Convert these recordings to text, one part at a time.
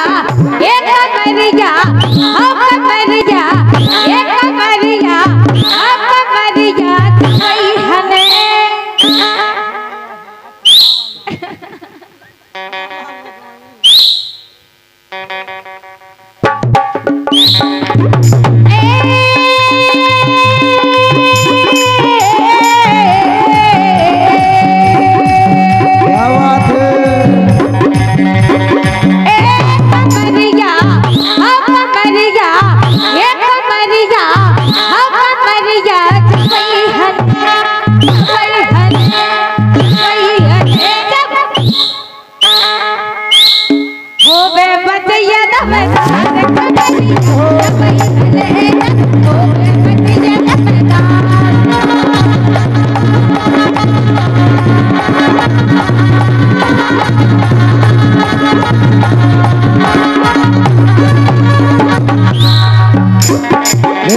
गया एक कर गया हम कर गया।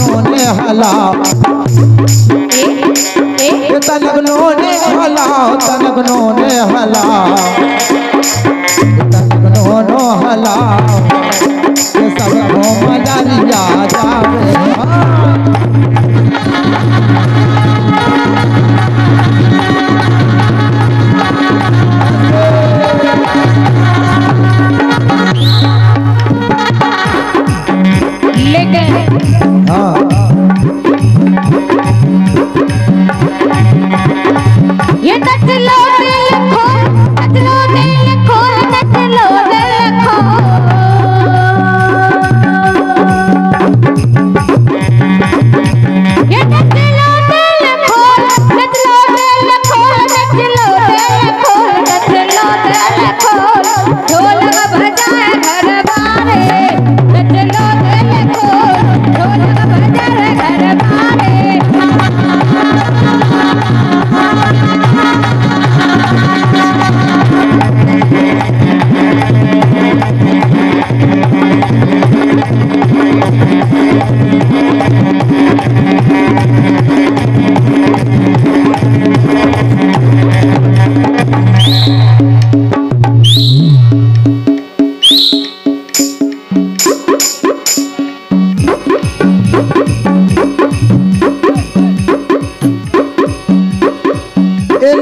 उन्होंने हला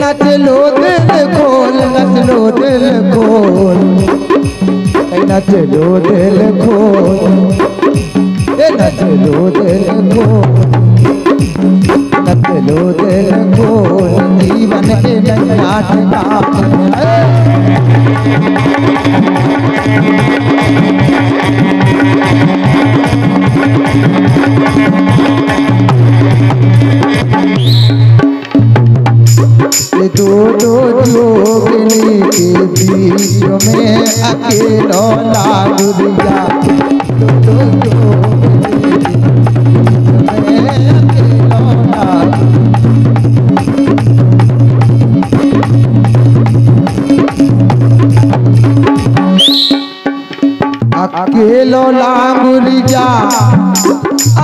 নাচলো দিল খোল নাচলো দিল খোল নাচলো দিল খোল নাচলো দিল খোল लोगनी के बीच में अकेला गुड़िया तो अकेलो लांगुरिया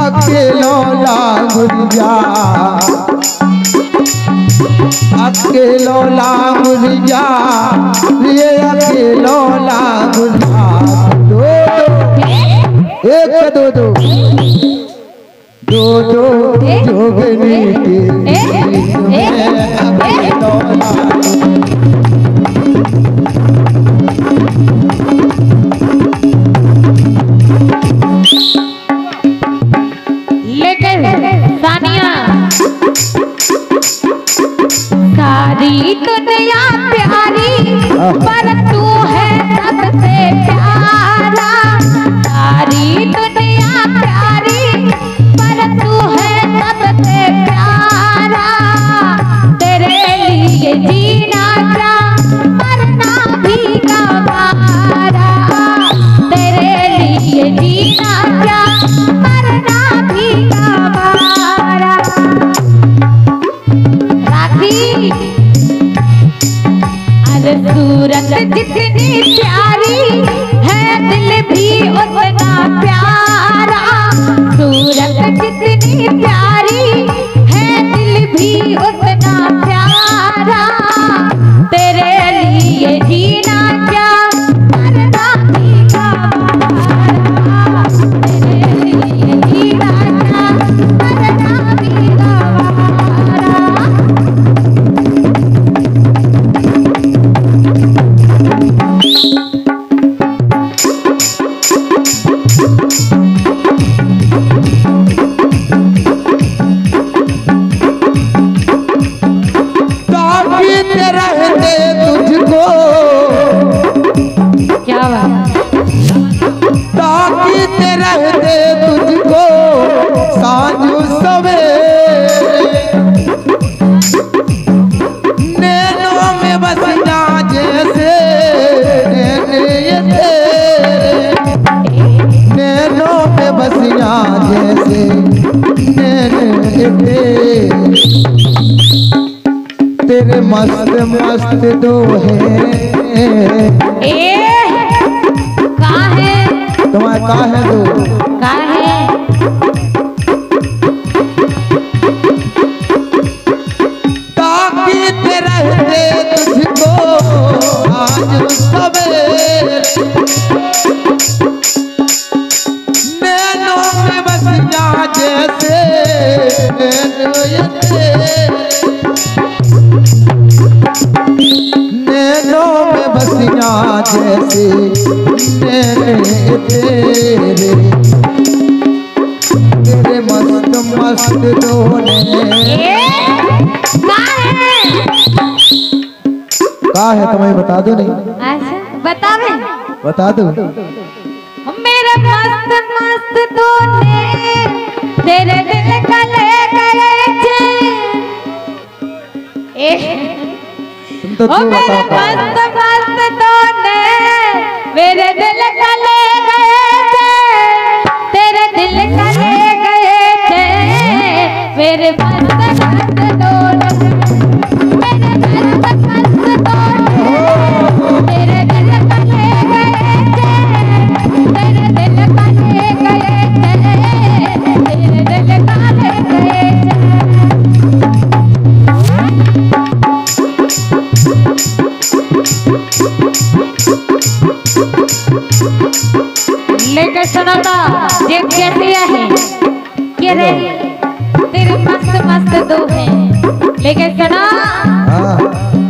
अकेलो लांगुरिया अकेलोला गुजिया ये अकेलोला गुजिया दो एक दो दो दो दो जोगनी के अकेलोला तेरे मस्त मस्त दो हैं ए कहाँ? है तुम्हारे कहा है दो है ताकि रहते तुझको आज सवेरे। जैसे जैसे नैने तेरे। तेरे मस्त मस्त दोने। है का है तुम्हें बता दो नहीं? अच्छा बतावे बता दो। मेरे मस्त मस्त तूने तेरे दिल का ले गए ए तो ओ तू मेरे मस्त मस्त तो मेरे है सुनो तो ये कैसी है ये रे, तेरे मस्त मस्त दो हैं। लेकिन सुना हाँ।